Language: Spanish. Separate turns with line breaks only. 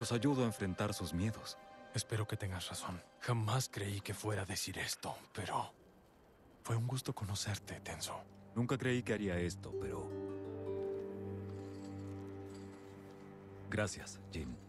Los ayudo a enfrentar sus miedos.
Espero que tengas razón. Jamás creí que fuera a decir esto, pero... Fue un gusto conocerte, Tenso.
Nunca creí que haría esto, pero... Gracias, Jin.